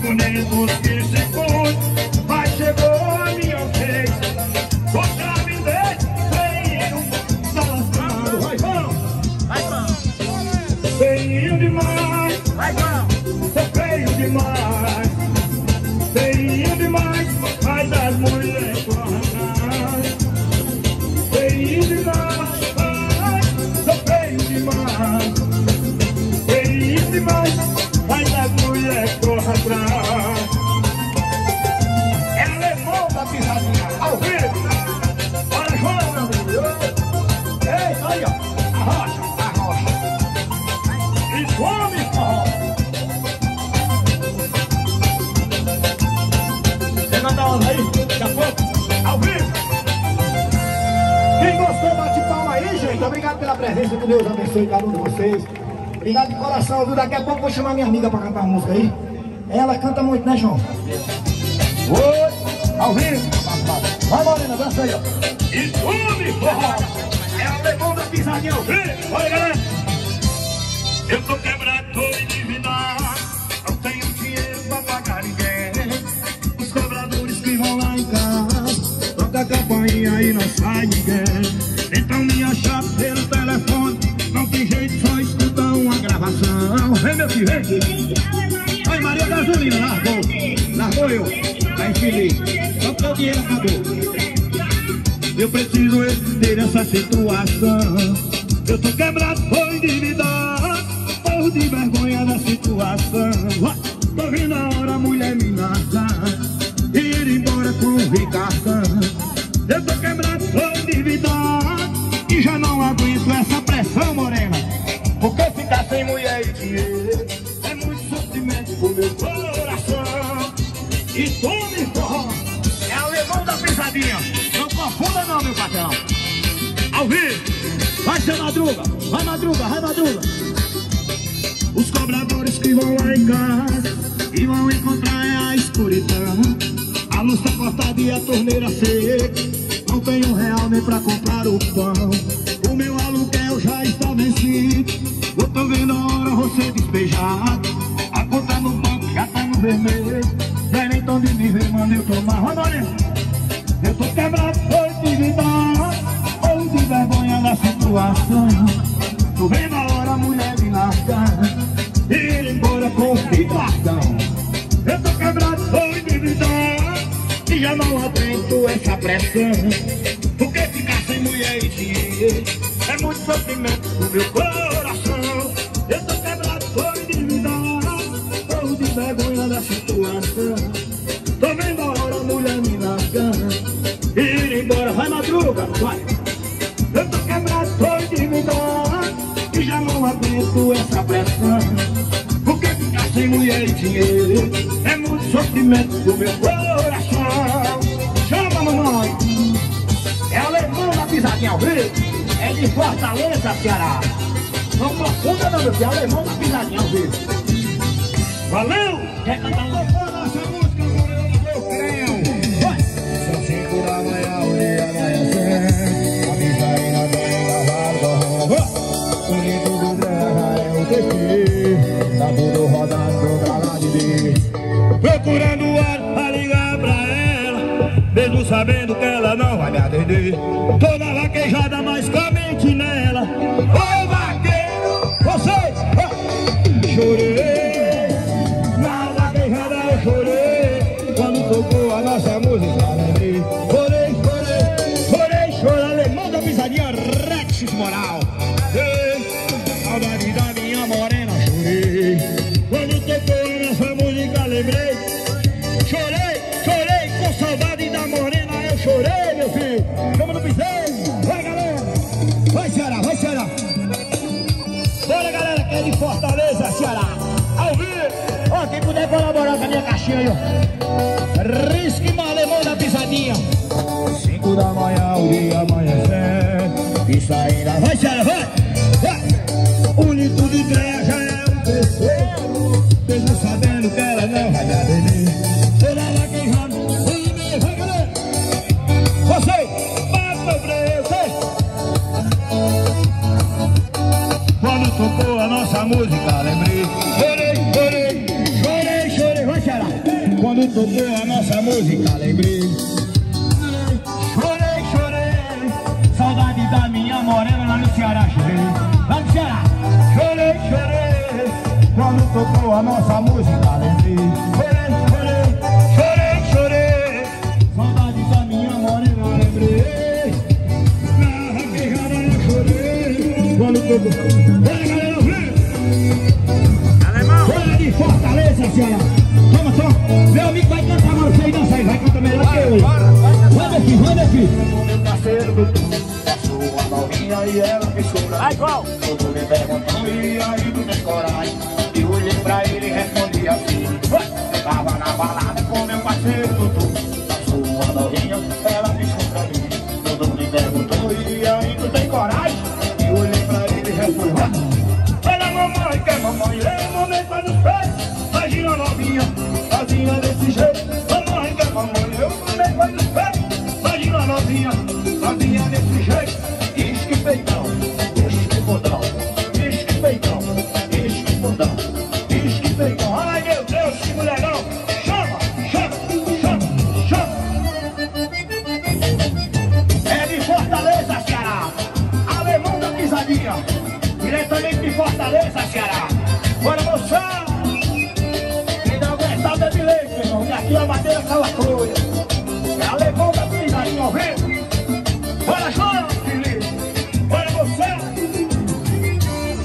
con el bosque. Manda onda aí, daqui a pouco. Ao vivo Quem gostou, bate palma aí, gente. Obrigado pela presença. Que Deus abençoe cada um de vocês. Obrigado de coração, viu? Daqui a pouco vou chamar minha amiga pra cantar uma música aí. Ela canta muito, né, João? Oi, ao vivo Vai, Morena, dança aí, ó. E come, forró É alemão da pisadinha ao vivo Olha, galera Eu tô Toca a campainha e não sai ninguém Então me achar pelo telefone Não tem jeito, só escuta uma gravação Vem, meu filho, vem Oi, Maria Gasolina, largou Largou eu Aí, filho, só porque o dinheiro acabou eu preciso entender essa situação. Eu tô quebrado, tô endividado. Morro de vergonha da situação. Tô vendo a hora mulher me largar. Ir embora com o Ricardão. Eu tô quebrado, tô endividado. E já não aguento essa pressão, morena. Porque ficar sem mulher e dinheiro é muito sofrimento pro meu coração. E tome forró, é alemão da pisadinha. Não confunda não, meu patrão. Ao vivo, vai ser madruga, vai madruga, vai madruga. Os cobradores que vão lá em casa e vão encontrar é a escuridão. A luz tá cortada e a torneira seca. Não tenho real nem pra comprar o pão. O meu aluguel já está vencido. Eu tô vendo a hora você despejado. Já não aguento essa pressão. Porque ficar sem mulher e dinheiro É muito sofrimento pro meu coração. Eu tô quebrado, tô endividado Tô de vergonha da situação. Tô vendo a hora mulher me largar E ir embora, vai madruga, vai. Eu tô quebrado, tô endividado E já não aguento essa pressão. Porque ficar sem mulher e dinheiro É sofrimento do meu coração. Chama, mamãe. É alemão da pisadinha ao vivo É de Fortaleza, Ceará. Não confunda não, meu filho, é alemão da pisadinha ao vivo Valeu! Quer cantar Sabendo que ela não vai me atender. Toda vaquejada, mas Vamos no piseiro, vai galera. Vai Ceará, vai Ceará. Bora galera que é de Fortaleza, Ceará. Ao vivo. Ó, quem puder colaborar com a minha caixinha aí, ó. Risque Malemão da pisadinha. Cinco da manhã, o dia amanhecer. Isso ainda tocou a nossa música, lembrei. Chorei, chorei, saudade da minha morena lá no Ceará, chorei, lá no Ceará. Chorei, chorei. Quando tocou a nossa música, lembrei. Chorei, chorei, chorei, chorei, saudade da minha morena, lembrei. Na raquejada eu chorei. Quando tocou. Olha, galera, vem. Alemão. Olha de Fortaleza, Ceará. Toma, toma. Meu amigo vai cantar, mas você não sai. Vai cantar melhor que eu. Manda aqui, manda aqui. Meu parceiro do passou a novinha e ela me chora. Vai, qual? Quando me perguntou e aí tu tem coragem Eu olhei pra ele e respondi assim Eu tava na balada com meu parceiro Dudu Passou uma novinha, ela me pra mim Dudu me perguntou e aí tu tem coragem Eu olhei pra ele e respondi Olha mamãe, que é mamãe, eu mamãe faz os Fortaleza, Ceará. Bora moçada Quem não aguentar bebe leite, irmão? E aqui a madeira cala croia É alemão da pisadinha, ouvindo? Bora, João, Bora,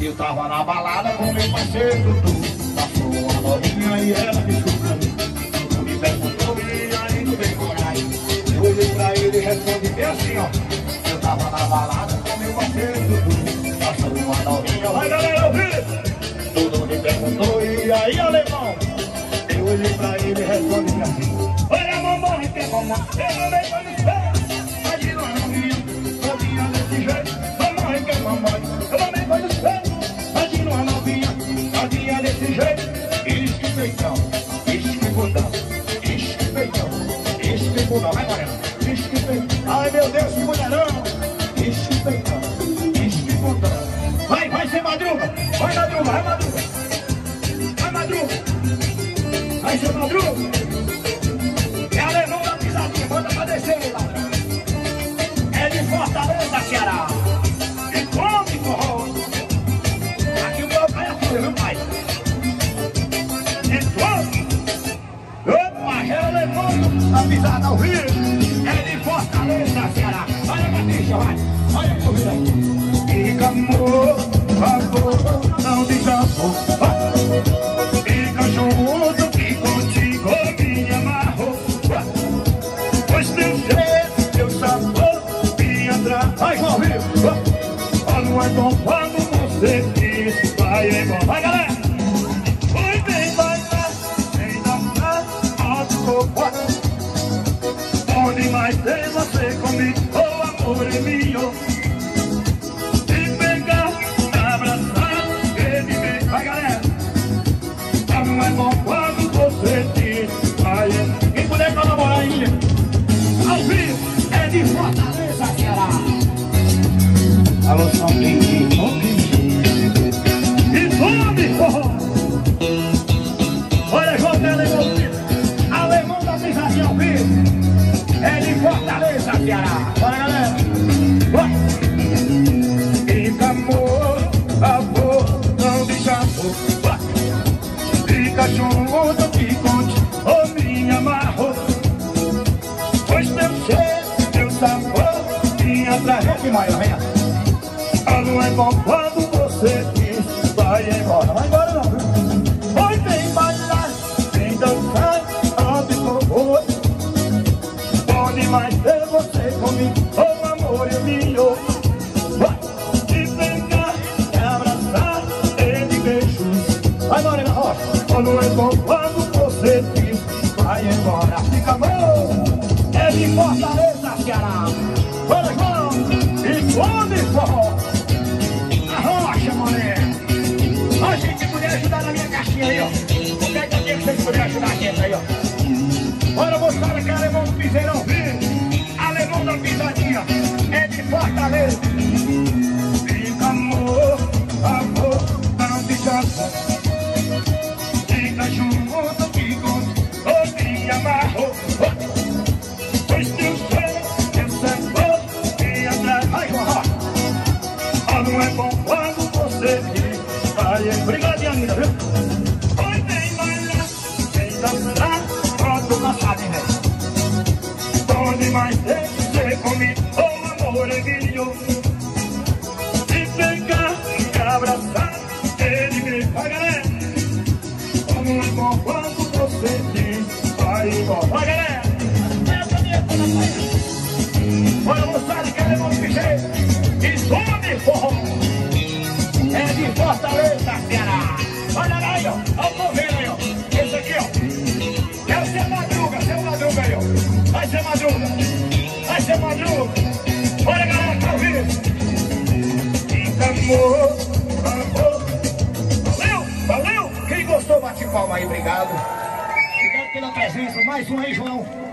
Eu tava na balada com meu parceiro Dudu Passou uma novinha e ela me Dudu me perguntou e aí não tem coragem Eu olhei pra ele e respondi bem assim, ó. Eu tava na balada perguntou e aí, alemão? Eu olhei pra ele e respondi assim Olha, mamãe, que é mamãe Eu não dei Vai, ser madruga Mais tem você comigo sabor, minha atrai Que maior, venha Ah, é bom quando você diz Vai embora, vai embora não? Oi, vem bailar, vem dançar, onde for vou Pode mais ter você comigo, oh amor Vai te pegar, te abraçar, e de beijos. Vai Morena Rocha, quando é bom quando você diz Vai embora, fica bom É de Fortaleza, Ceará quando forró A rocha, Morena Ó, gente, puder ajudar na minha caixinha aí, ó que é que que vocês puderem ajudar a gente aí, ó Bora mostrar que é alemão do piseirão, viu? Alemão da pisadinha, é de Fortaleza. my amor, amor. Valeu, valeu. Quem gostou, bate palma aí, obrigado. Obrigado pela presença. Mais um aí, João.